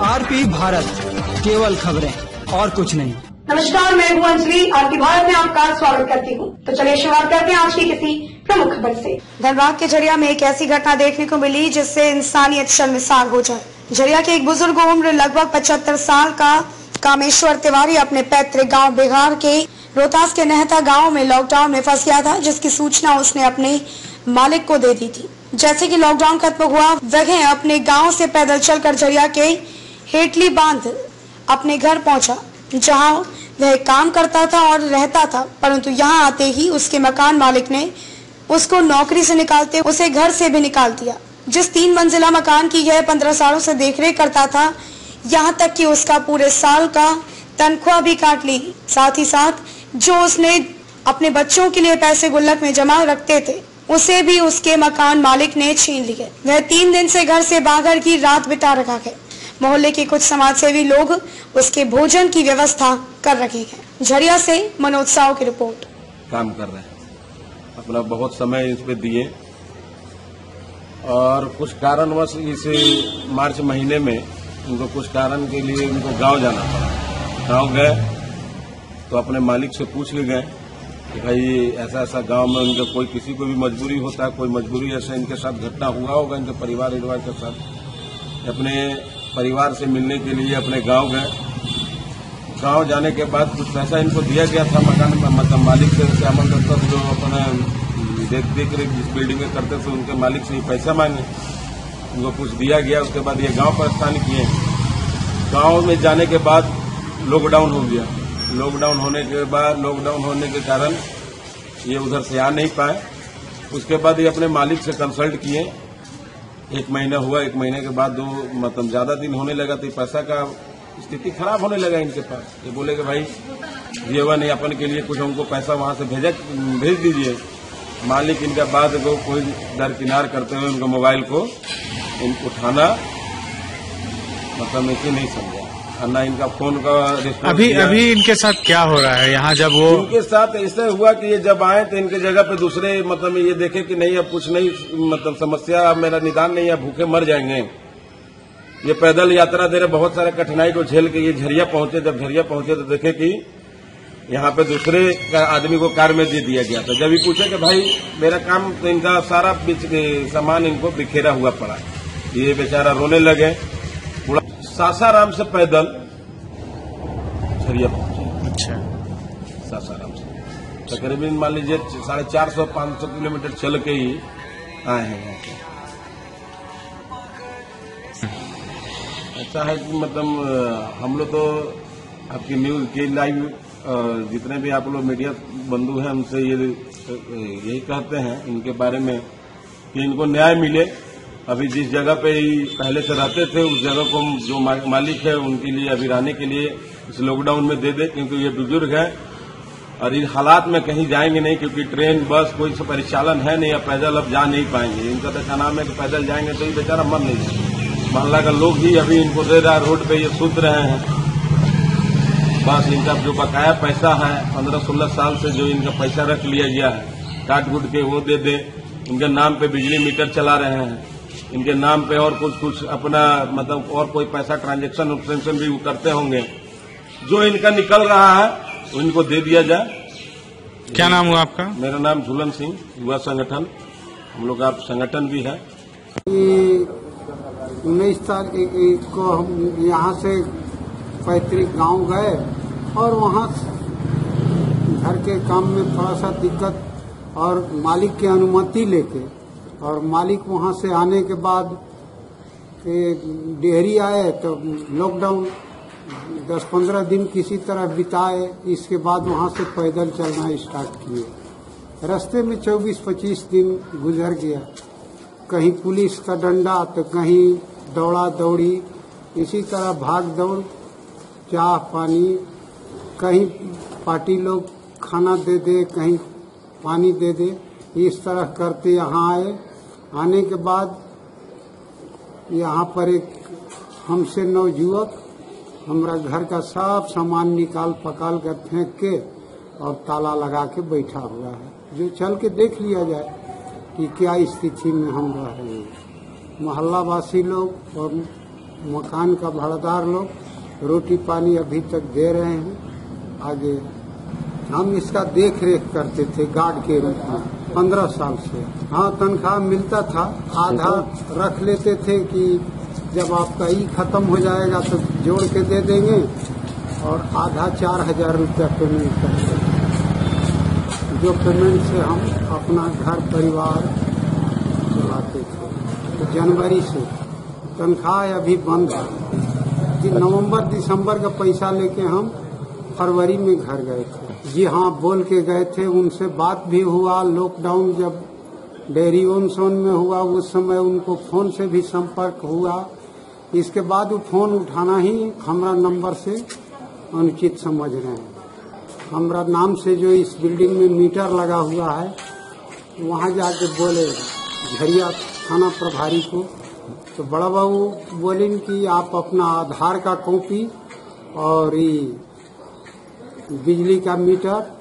RP Bharat केवल खबरें और कुछ नहीं। नमस्कार मैं हूँ अंजलि आरती भारत में आपका स्वागत करती हूँ। तो चलिए शुरुआत करते हैं आज की किसी प्रमुख खबर से। धनबाद के झरिया में एक ऐसी घटना देखने को मिली जिससे इंसानियत शर्मिसार हो जाए। झरिया के एक बुज़ुर्ग उम्र लगभग पचहत्तर साल का कामेश्वर तिवारी अपने पैतृक गाँव बिहार के रोहतास के नहता गाँव में लॉकडाउन में फंस गया था, जिसकी सूचना उसने अपने मालिक को दे दी थी। जैसे कि लॉकडाउन खत्म हुआ वह अपने गाँव से पैदल चलकर झरिया के हेटली बाँध अपने घर पहुँचा, जहाँ वह काम करता था और रहता था, परंतु यहाँ आते ही उसके मकान मालिक ने उसको नौकरी से निकालते उसे घर से भी निकाल दिया। जिस तीन मंजिला मकान की यह पंद्रह सालों से देखरेख करता था, यहाँ तक कि उसका पूरे साल का तनख्वाह भी काट ली। साथ ही साथ जो उसने अपने बच्चों के लिए पैसे गुल्लक में जमा रखते थे, उसे भी उसके मकान मालिक ने छीन लिए। वह तीन दिन से घर से बाहर की रात बिता रखा है। मोहल्ले के कुछ समाज सेवी लोग उसके भोजन की व्यवस्था कर रहे हैं। झरिया से मनोज साव की रिपोर्ट। काम कर रहे हैं। अपना बहुत समय इस पे दिए। और कुछ कारणवश इस मार्च महीने में उनको कुछ कारण के लिए उनको गाँव जाना पड़ा। गाँव गए तो अपने मालिक से पूछ के गए कि भाई, ऐसा ऐसा गाँव में उनके कोई किसी को भी मजबूरी होता है कोई मजबूरी ऐसे इनके साथ घटना हुआ होगा, इनके परिवार परिवार के साथ? अपने परिवार से मिलने के लिए अपने गाँव गए। गाँव जाने के बाद कुछ पैसा इनको दिया गया था मकान मतलब मालिक से श्यामल दत्ता जो अपना देख देख रेख जिस बिल्डिंग में करते थे, उनके मालिक से ही पैसा मांगे। उनको कुछ दिया गया, उसके बाद ये गाँव प्रस्थान किए। गाँव में जाने के बाद लॉकडाउन हो गया। लॉकडाउन होने के बाद लॉकडाउन होने के कारण ये उधर से आ नहीं पाए। उसके बाद ये अपने मालिक से कंसल्ट किए। एक महीना हुआ, एक महीने के बाद दो मतलब ज़्यादा दिन होने लगा तो पैसा का स्थिति खराब होने लगा इनके पास। ये बोले कि भाई जीवन यापन के लिए कुछ हमको पैसा वहाँ से भेजा, भेज दीजिए। मालिक इनका बाद को कोई दरकिनार करते हुए उनका मोबाइल को इनको उठाना मतलब इसे नहीं समझा। न इनका फ़ोन का अभी अभी इनके साथ क्या हो रहा है? यहाँ जब वो इनके साथ ऐसा हुआ कि ये जब आए तो इनके जगह पे दूसरे मतलब ये देखे कि नहीं अब कुछ नहीं मतलब समस्या अब मेरा निदान नहीं है भूखे मर जाएँगे। ये पैदल यात्रा दे रहे बहुत सारे कठिनाई को झेल के ये झरिया पहुँचे जब झरिया पहुँचे तो देखे कि यहाँ पे दूसरे आदमी को कार में दे दिया गया था। जब ये पूछे कि भाई मेरा काम तो इनका सारा सामान इनको बिखेरा हुआ पड़ा। ये बेचारा रोने लगे। सासाराम से पैदल। झरिया पहुँचे अच्छा। सासाराम से। तकरीबन मान लीजिए साढ़े चार सौ पाँच सौ किलोमीटर चल के ही आए हैं ऐसा है कि मतलब हम लोग तो आपकी न्यूज़ के लाइव जितने भी आप लोग मीडिया बंधु हैं उनसे ये यही कहते हैं इनके बारे में कि इनको न्याय मिले। अभी जिस जगह पे ही पहले से रहते थे, उस जगह को जो मालिक है, उनके लिए, अभी रहने के लिए इस लॉकडाउन में दे दे, क्योंकि ये बुज़ुर्ग है। और इन हालात में कहीं जाएँगे नहीं, क्योंकि ट्रेन बस कोई सा, परिचालन है नहीं, या पैदल अब जा नहीं पाएँगे। इनका तो क्या नाम है कि पैदल जाएँगे तो ये बेचारा मर नहीं मोहल्ला का लोग ही अभी इनको दे रहा है, रोड पे ये सूत रहे हैं। बस इनका जो बकाया पैसा है, पंद्रह सोलह साल से जो इनका पैसा रख लिया गया है काट कुट के वो दे दे। इनके नाम पे बिजली मीटर चला रहे हैं। इनके नाम पे और कुछ कुछ अपना मतलब और कोई पैसा ट्रांजेक्शन ट्रांजेक्शन भी करते होंगे। जो इनका निकल रहा है वो इनको दे दिया जाए। क्या नाम हुआ आपका? मेरा नाम झूलन सिंह युवा संगठन। हम लोग का संगठन भी है। उन्नीस तारीख को हम यहाँ से पैतृक गाँव गए और वहाँ घर के काम में थोड़ा सा दिक्कत और मालिक की अनुमति लेके और मालिक वहाँ से आने के बाद डेहरी आए तो लॉकडाउन दस पंद्रह दिन किसी तरह बिताए, इसके बाद वहाँ से पैदल चलना स्टार्ट किए। रास्ते में 24-25 दिन गुजर गया। कहीं पुलिस का डंडा तो कहीं दौड़ा दौड़ी, इसी तरह भाग दौड़, चाह पानी, कहीं पार्टी लोग खाना दे दे, कहीं पानी दे दे। इस तरह करते यहाँ आए। आने के बाद यहाँ पर एक हमसे नवयुवक हमारा घर का सब सामान निकाल पकाल कर फेंक के और ताला लगा के बैठा हुआ है। जो चल के देख लिया जाए कि क्या स्थिति में हम रह रहे हैं। मोहल्ला वासी लोग और मकान का भाड़ादार लोग रोटी पानी अभी तक दे रहे हैं। आगे हम इसका देख रेख करते थे गार्ड के रूप में, पंद्रह साल से। हाँ तनख्वाह मिलता था, आधा रख लेते थे कि जब आपका ई खत्म हो जाएगा तो जोड़ के दे देंगे और आधा चार हज़ार रुपया पेमेंट करते जो पेमेंट से हम अपना घर परिवार चलाते थे तो जनवरी से तनख्वाह अभी बंद है। कि नवंबर दिसंबर का पैसा लेके हम फरवरी में घर गए थे। जी हाँ बोल के गए थे, उनसे बात भी हुआ लॉकडाउन जब डेयरी ओन सोन में हुआ, उस समय उनको फ़ोन से भी संपर्क हुआ। इसके बाद वो फ़ोन उठाना ही हमारा नंबर से अनुचित समझ रहे हैं। हमारा नाम से जो इस बिल्डिंग में मीटर लगा हुआ है, वहाँ जाके बोले, झरिया थाना प्रभारी को तो बड़ा बाबू बोले कि आप अपना आधार का कॉपी और ये बिजली का मीटर